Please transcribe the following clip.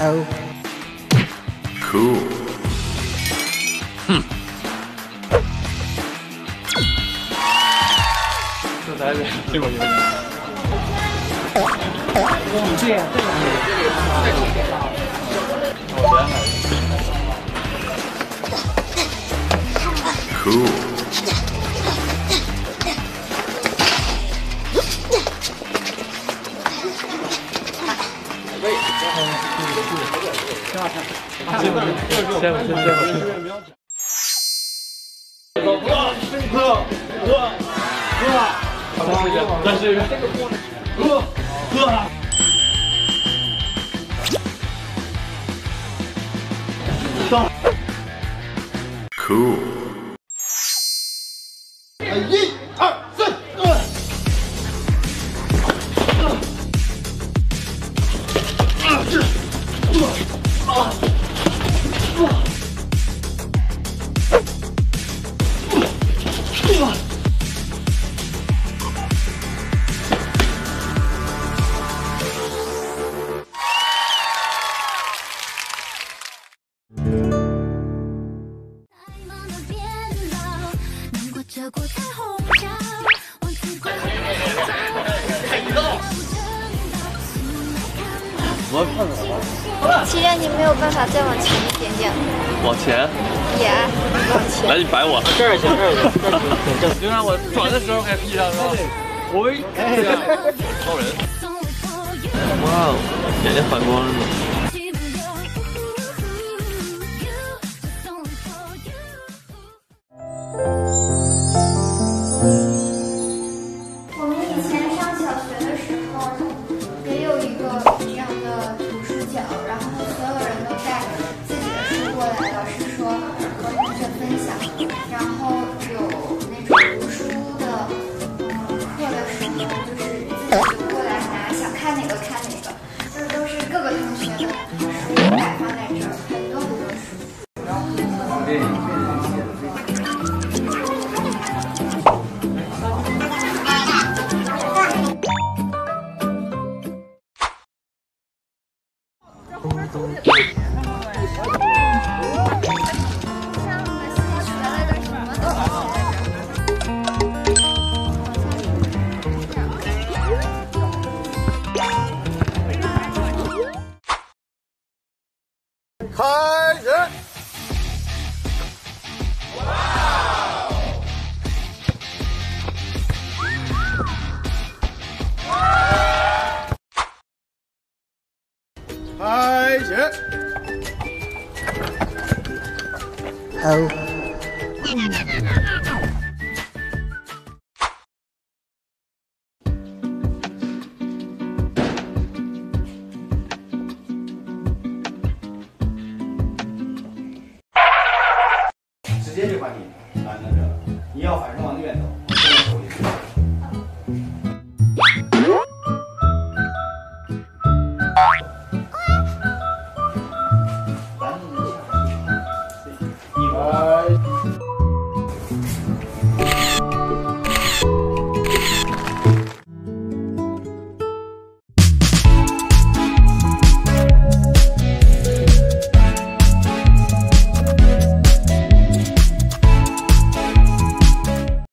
Oh. Cool. 哼。这才是这么有点。对呀，这个。Cool. 这样，这样，这样。哥，哥，哥，哥，再试一遍，再试一遍。哥，哥。Cool。啊！啊！啊！对吧？啊！期待你没有办法再往前一点点。往前？也往前。来，你摆我。这儿行，这儿行。就让我转的时候还闭上是吧？我一超人。哇，眼睛反光了。开！开始。好。直接就换你，搬到这了。你要反身往那边走。